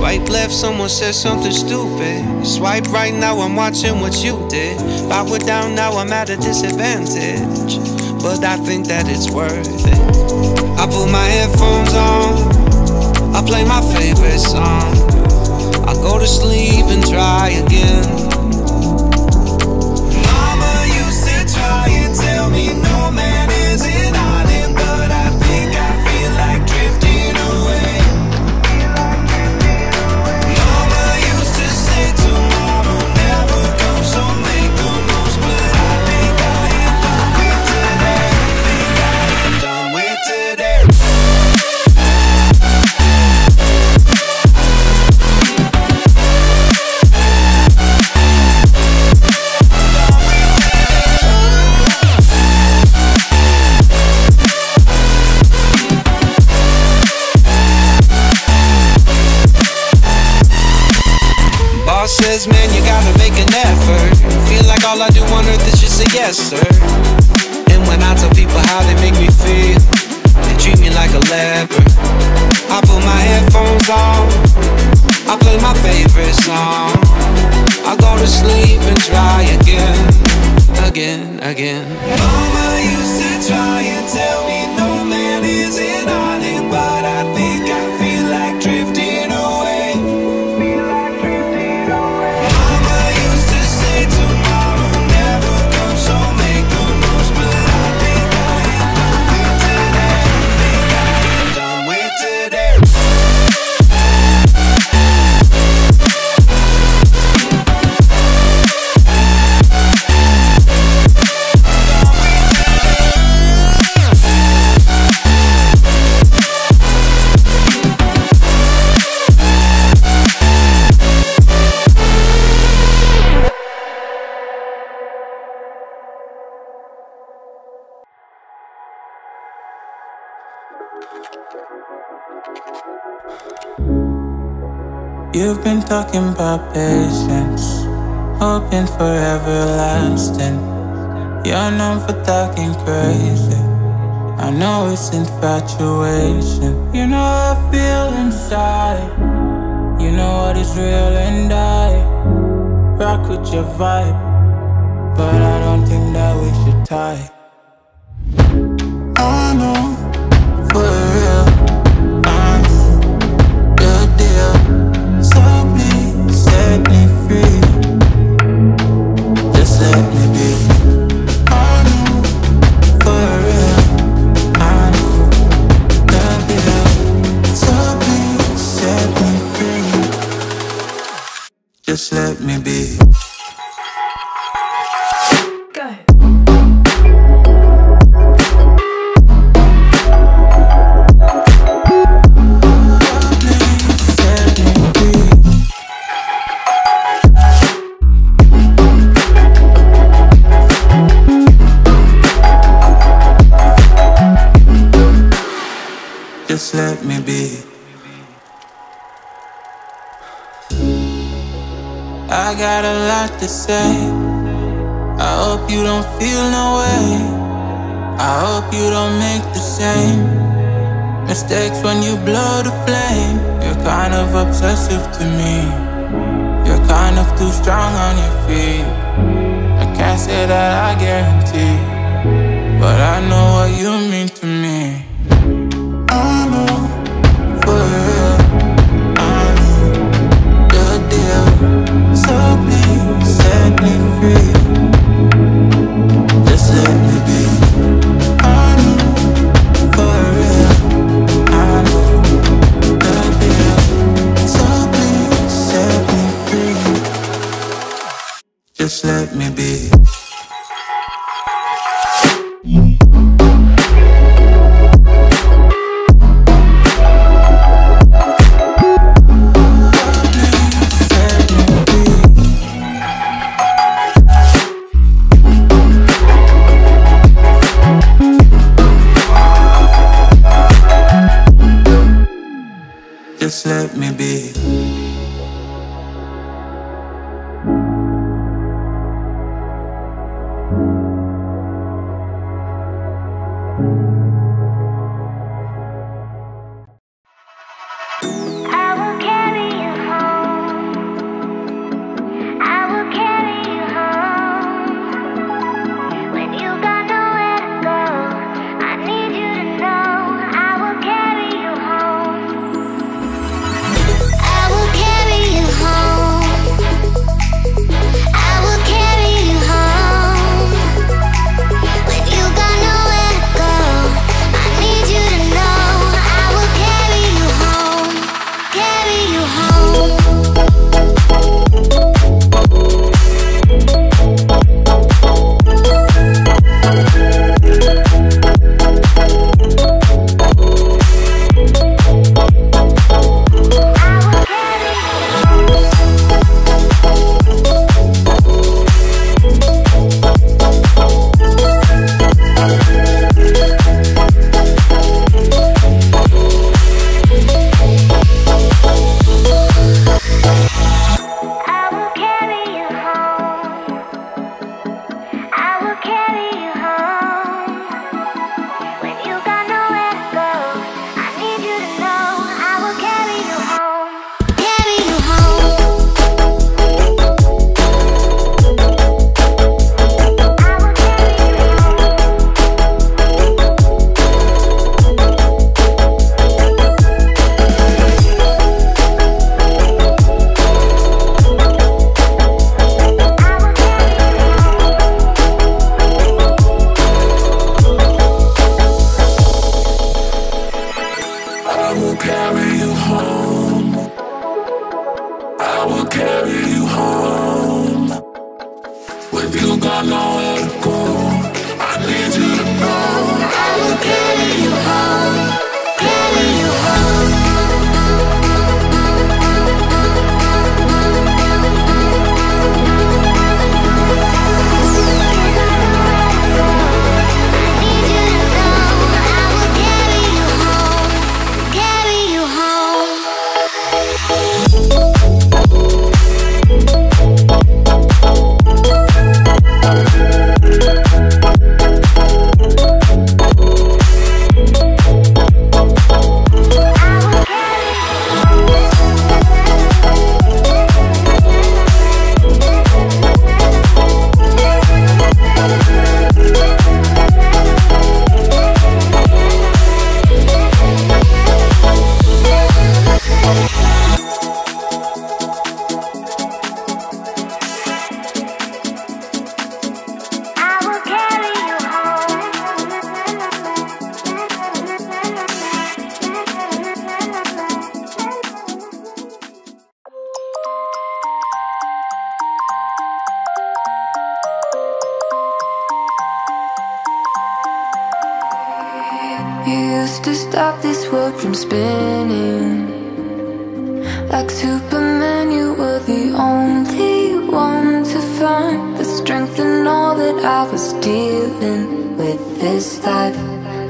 Swipe left, someone said something stupid. Swipe right now, I'm watching what you did. Were down now, I'm at a disadvantage. But I think that it's worth it. I put my headphones on, I play my favorite song. I go to sleep and try again. You've been talking about patience, hoping for everlasting. You're known for talking crazy. I know it's infatuation. You know I feel inside. You know what is real and I rock with your vibe. But I don't think that we should tie. I know I got a lot to say. I hope you don't feel no way. I hope you don't make the same mistakes when you blow the flame. You're kind of obsessive to me. You're kind of too strong on your feet. I can't say that I guarantee, but I know what you mean to me. Just let me be.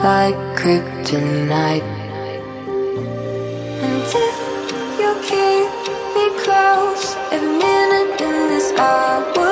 Like kryptonite. And if you keep me close, every minute in this hourglass,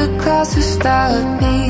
the clouds to stop me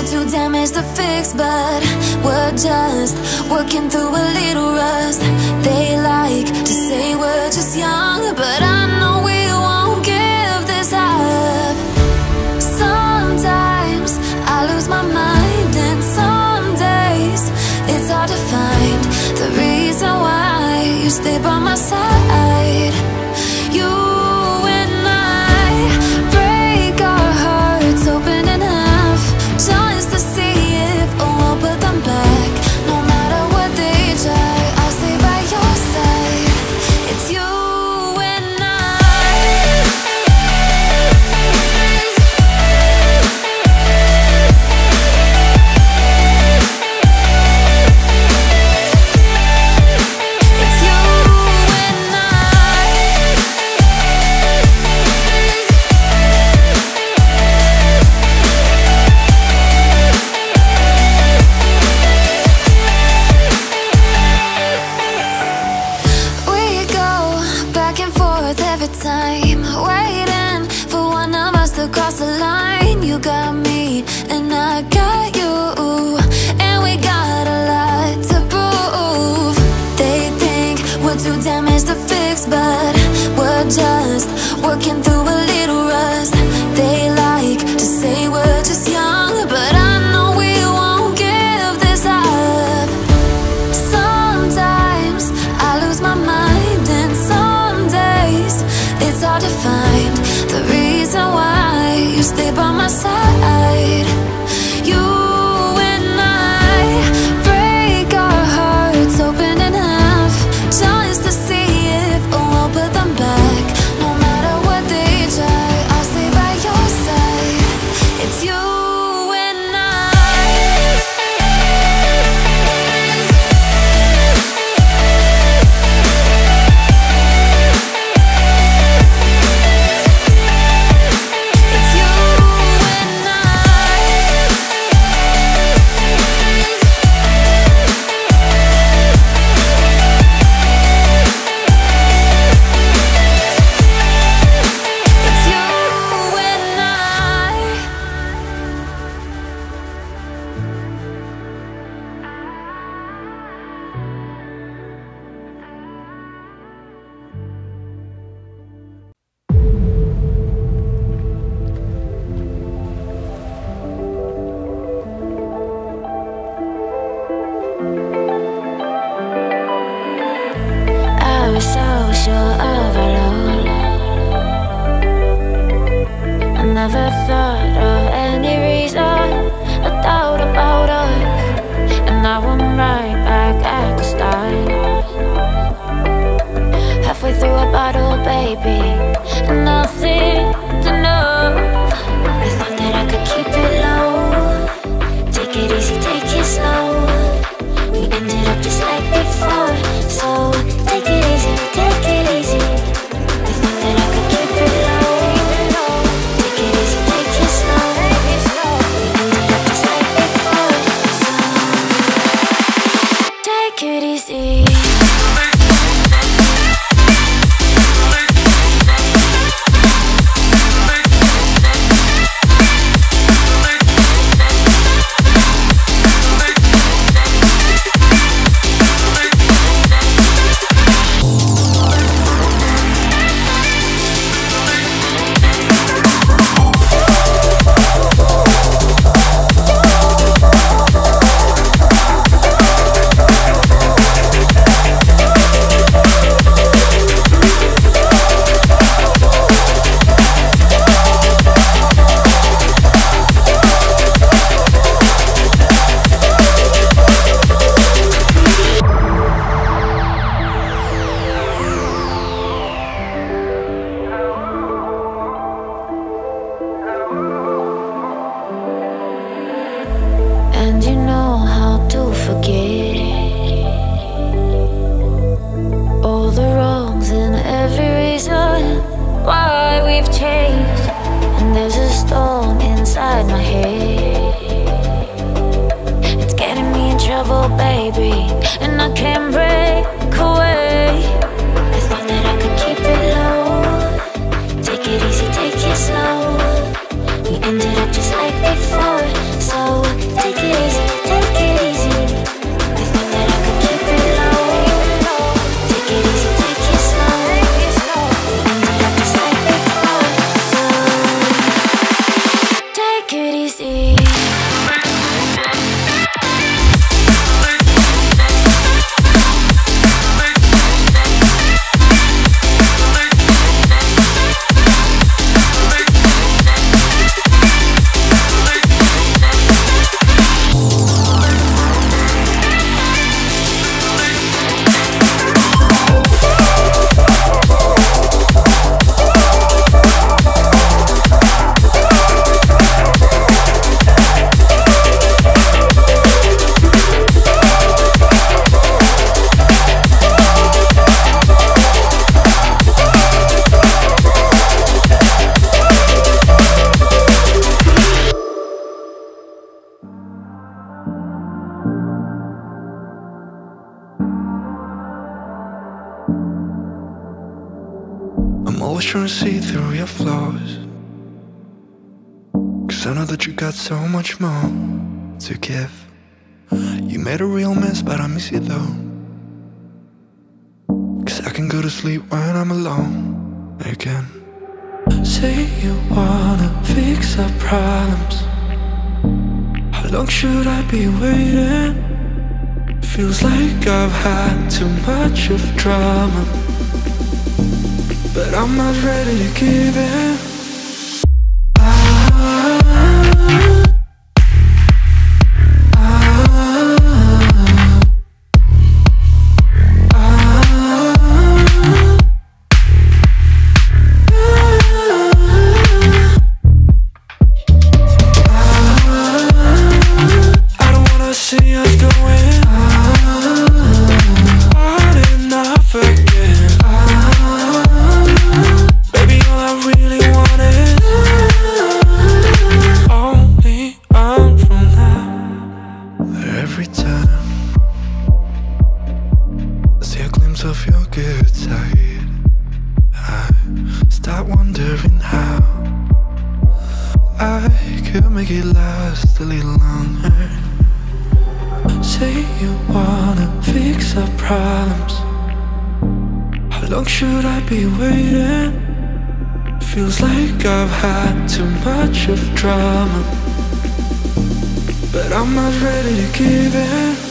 we're too damaged to fix, but we're just working through a little rust. They like to say we're just young, but I hard to find the reason why you stay by my side. baby, nothing. September got so much more to give. You made a real mess, but I miss you though. Cause I can go to sleep when I'm alone again. Say you wanna fix our problems. How long should I be waiting? Feels like I've had too much of drama. But I'm not ready to give in. Every time I see a glimpse of your good side, I start wondering how. I could make it last a little longer. Say you wanna fix our problems. How long should I be waiting? Feels like I've had too much of drama. But I'm not ready to give in.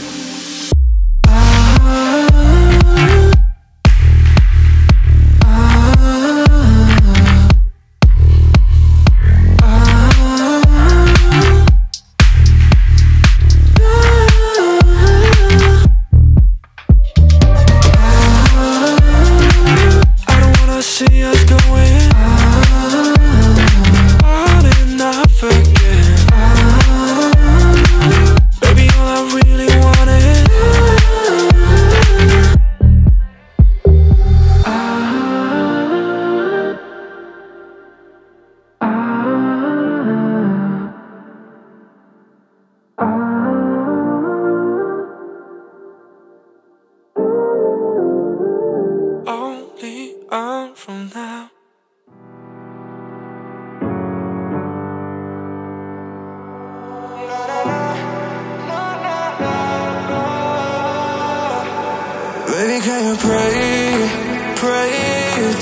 Baby, can you pray, pray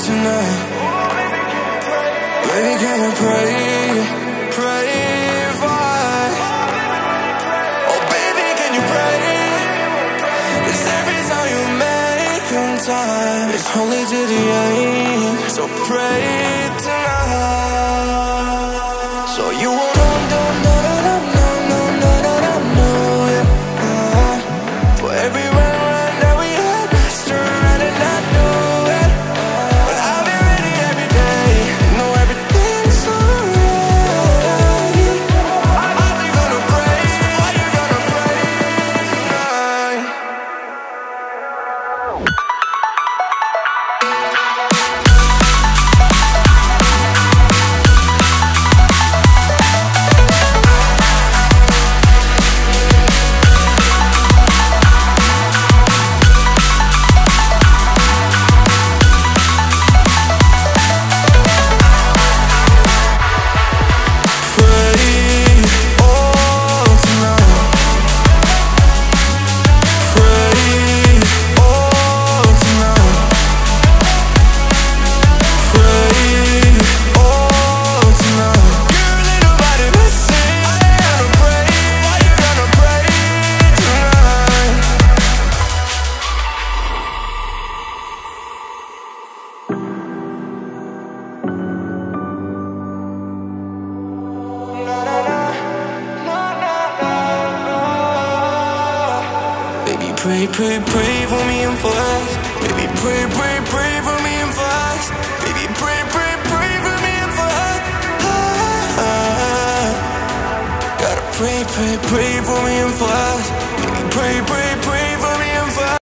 tonight? Baby, can you pray, pray for us? Oh, baby, can you pray? Cause every time you make in time, it's only to the end. So pray